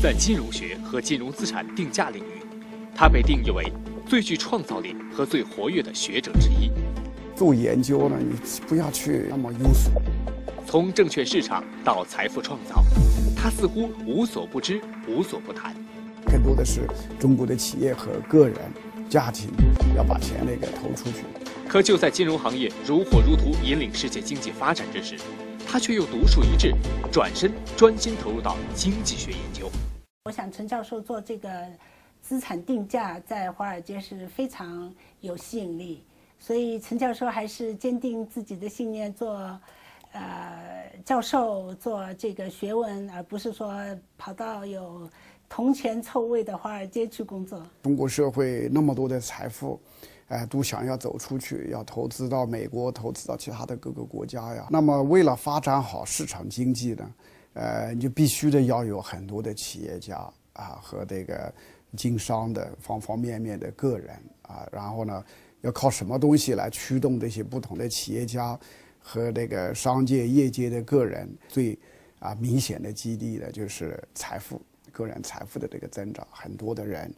在金融学和金融资产定价领域，他被定义为最具创造力和最活跃的学者之一。做研究呢，你不要去那么庸俗。从证券市场到财富创造，他似乎无所不知、无所不谈。更多的是中国的企业和个人、家庭要把钱那个投出去。可就在金融行业如火如荼引领世界经济发展之时，他却又独树一帜，转身专心投入到经济学研究。我想陈教授做这个资产定价，在华尔街是非常有吸引力。所以陈教授还是坚定自己的信念，做呃教授，做这个学问，而不是说跑到有铜钱臭味的华尔街去工作。中国社会那么多的财富，哎，都想要走出去，要投资到美国，投资到其他的各个国家呀。那么为了发展好市场经济呢，呃，你就必须得要有很多的企业家啊和这个经商的方方面面的个人啊，然后呢。要靠什么东西来驱动这些不同的企业家和这个商界、业界的个人？最啊明显的激励的就是财富、个人财富的这个增长。很多的人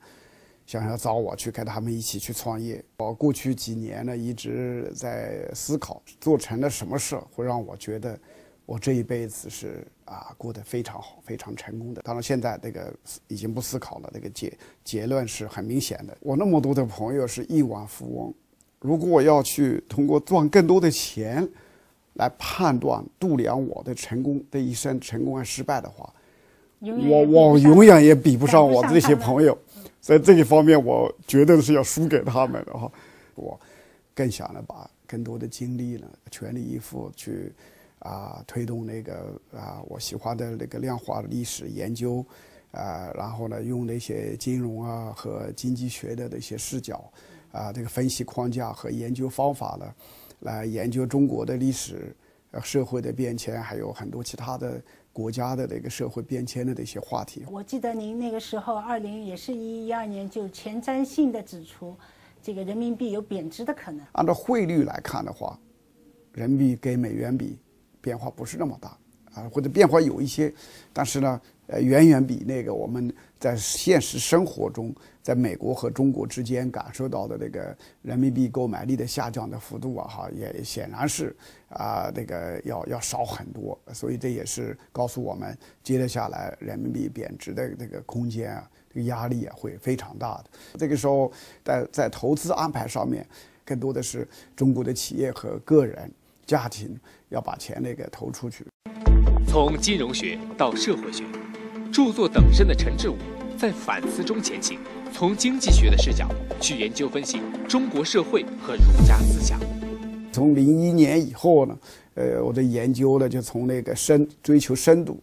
想要找我去跟他们一起去创业。我过去几年呢一直在思考，做成了什么事会让我觉得。我这一辈子是啊过得非常好，非常成功的。当然，现在这个已经不思考了。这个结结论是很明显的。我那么多的朋友是亿万富翁，如果我要去通过赚更多的钱来判断度量我的成功的一生成功和失败的话，我我永远也比不上我这些朋友。在这一方面，我绝对是要输给他们的哈。我更想呢把更多的精力呢全力以赴去。啊，推动那个啊，我喜欢的那个量化历史研究，啊，然后呢，用那些金融啊和经济学的那些视角，啊，这个分析框架和研究方法呢，来研究中国的历史、社会的变迁，还有很多其他的国家的那个社会变迁的这些话题。我记得您那个时候，二零也是一一二年，就前瞻性的指出，这个人民币有贬值的可能。按照汇率来看的话，人民币跟美元比。变化不是那么大啊，或者变化有一些，但是呢，呃，远远比那个我们在现实生活中，在美国和中国之间感受到的那个人民币购买力的下降的幅度啊，哈，也显然是啊，那个要要少很多。所以这也是告诉我们，接着下来人民币贬值的这个空间啊，这个压力也会非常大的。这个时候，在在投资安排上面，更多的是中国的企业和个人。家庭要把钱那个投出去。从金融学到社会学，著作等身的陈志武在反思中前行，从经济学的视角去研究分析中国社会和儒家思想。从零一年以后呢，呃，我的研究呢就从那个深追求深度，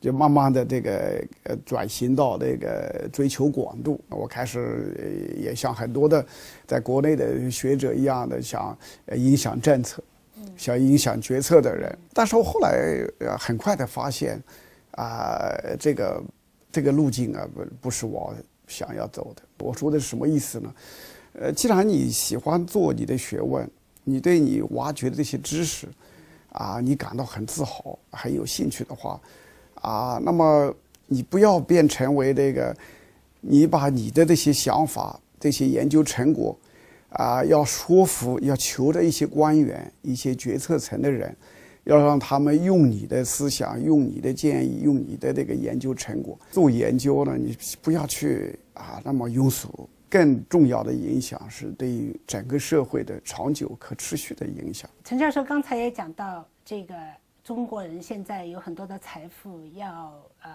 就慢慢的这个呃转型到那个追求广度。我开始也像很多的在国内的学者一样的想影响政策。想影响决策的人，但是我后来很快的发现，啊，这个这个路径啊，不不是我想要走的。我说的是什么意思呢？呃，既然你喜欢做你的学问，你对你挖掘的这些知识，啊，你感到很自豪、很有兴趣的话，啊，那么你不要变成为这个，你把你的这些想法、这些研究成果。啊，要说服、要求的一些官员、一些决策层的人，要让他们用你的思想、用你的建议、用你的这个研究成果做研究呢。你不要去啊那么庸俗。更重要的影响是对于整个社会的长久可持续的影响。陈教授刚才也讲到，这个中国人现在有很多的财富要呃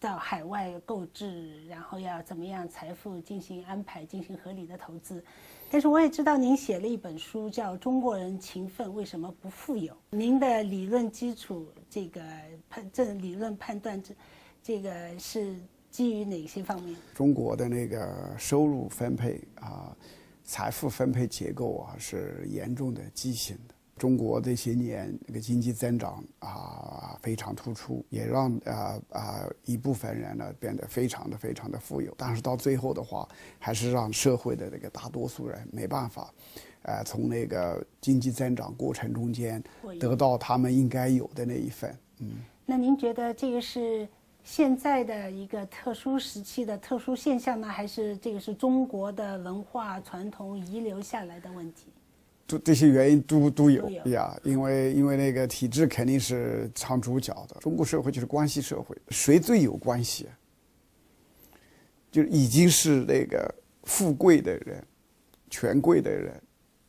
到海外购置，然后要怎么样财富进行安排、进行合理的投资。但是我也知道您写了一本书，叫《中国人勤奋为什么不富有》。您的理论基础，这个判这理论判断，这这个是基于哪些方面？中国的那个收入分配啊，财富分配结构啊，是严重的畸形的。中国这些年那个经济增长啊非常突出，也让啊啊一部分人呢变得非常的非常的富有。但是到最后的话，还是让社会的那个大多数人没办法，呃，从那个经济增长过程中间得到他们应该有的那一份。嗯。那您觉得这个是现在的一个特殊时期的特殊现象呢，还是这个是中国的文化传统遗留下来的问题？都这些原因都都有呀，因为因为那个体制肯定是唱主角的。中国社会就是关系社会，谁最有关系？就已经是那个富贵的人、权贵的人、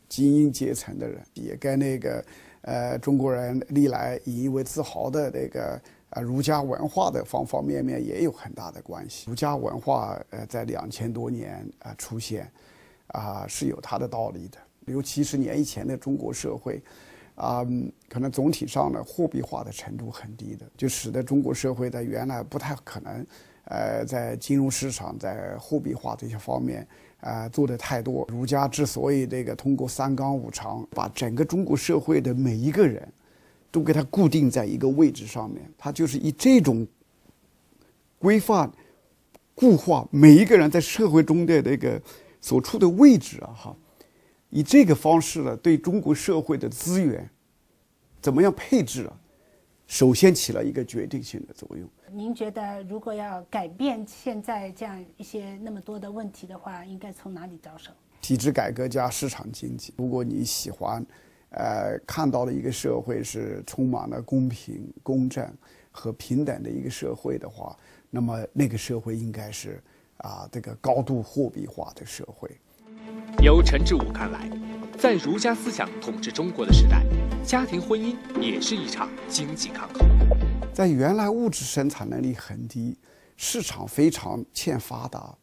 精英阶层的人，也跟那个呃中国人历来引以为自豪的那个啊儒家文化的方方面面也有很大的关系。儒家文化呃在两千多年啊、出现啊是有它的道理的。六七十年以前的中国社会，啊、可能总体上呢货币化的程度很低的，就使得中国社会在原来不太可能，呃，在金融市场、在货币化这些方面，啊、做的太多。儒家之所以这个通过三纲五常，把整个中国社会的每一个人，都给他固定在一个位置上面，他就是以这种规范固化每一个人在社会中的那个所处的位置啊，哈。以这个方式呢，对中国社会的资源怎么样配置啊，首先起了一个决定性的作用。您觉得如果要改变现在这样一些那么多的问题的话，应该从哪里着手？体制改革加市场经济。如果你喜欢，呃，看到了一个社会是充满了公平、公正和平等的一个社会的话，那么那个社会应该是啊，这个高度货币化的社会。由陈志武看来，在儒家思想统治中国的时代，家庭婚姻也是一场经济抗衡。在原来物质生产能力很低，市场非常欠发达，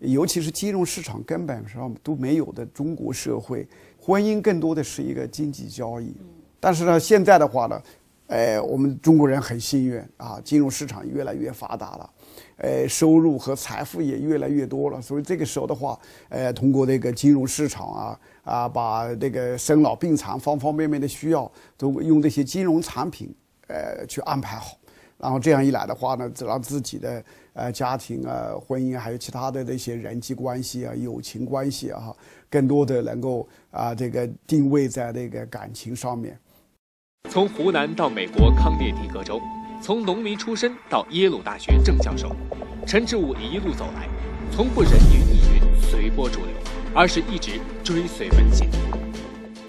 尤其是金融市场根本上都没有的中国社会，婚姻更多的是一个经济交易。但是呢，现在的话呢，呃，我们中国人很幸运啊，金融市场越来越发达了。呃，收入和财富也越来越多了，所以这个时候的话，呃，通过这个金融市场啊啊，把这个生老病残方方面面的需要，都用这些金融产品呃去安排好，然后这样一来的话呢，让自己的呃家庭啊、婚姻还有其他的这些人际关系啊、友情关系啊，更多的能够啊这个定位在这个感情上面。从湖南到美国康涅狄格州。从农民出身到耶鲁大学正教授，陈志武一路走来，从不人云亦云、随波逐流，而是一直追随本心。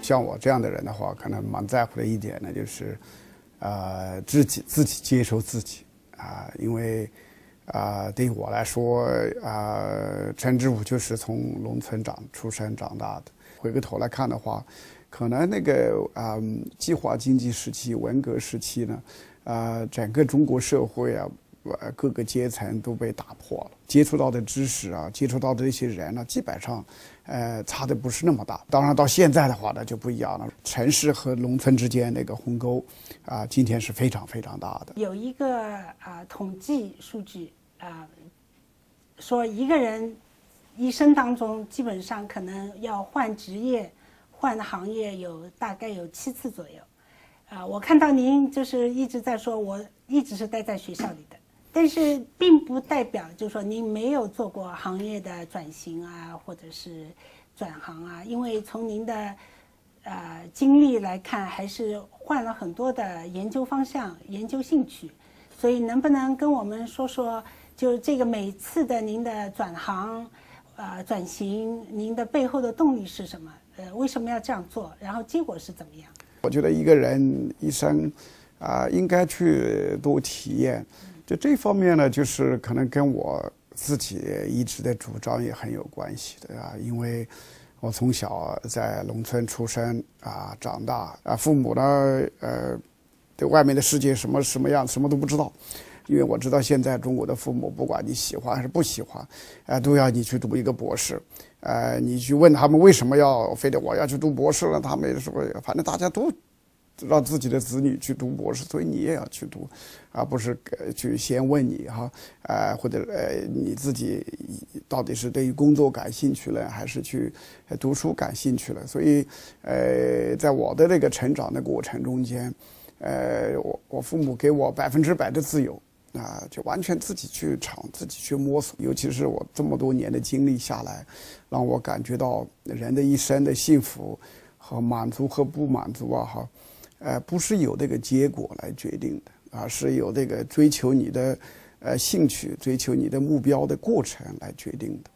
像我这样的人的话，可能蛮在乎的一点呢，就是，呃，自己自己接受自己啊、因为啊、对于我来说啊、陈志武就是从农村长出生长大的。回过头来看的话，可能那个啊、计划经济时期、文革时期呢。啊，整个中国社会啊，呃，各个阶层都被打破了，接触到的知识啊，接触到的这些人呢，基本上，呃，差的不是那么大。当然，到现在的话呢，就不一样了，城市和农村之间那个鸿沟，啊，今天是非常非常大的。有一个啊统计数据啊，说一个人一生当中基本上可能要换职业、换行业有大概有七次左右。啊，我看到您就是一直在说，我一直是待在学校里的，但是并不代表就是说您没有做过行业的转型啊，或者是转行啊，因为从您的呃经历来看，还是换了很多的研究方向、研究兴趣，所以能不能跟我们说说，就这个每次的您的转行、呃转型，您的背后的动力是什么？呃，为什么要这样做？然后结果是怎么样？我觉得一个人一生啊、应该去多体验。就这方面呢，就是可能跟我自己一直的主张也很有关系的啊，因为我从小在农村出生啊，长大啊，父母呢，呃，对外面的世界什么什么样，什么都不知道。因为我知道现在中国的父母，不管你喜欢还是不喜欢，呃，都要你去读一个博士。呃，你去问他们为什么要非得我要去读博士呢？他们说，反正大家都让自己的子女去读博士，所以你也要去读，而不是去先问你哈，呃，或者呃你自己到底是对于工作感兴趣了，还是去读书感兴趣了？所以，呃，在我的那个成长的过程中间，呃，我我父母给我百分之百的自由。啊，就完全自己去尝，自己去摸索。尤其是我这么多年的经历下来，让我感觉到人的一生的幸福和满足和不满足啊，哈，呃，不是由这个结果来决定的，而是由这个追求你的呃兴趣、追求你的目标的过程来决定的。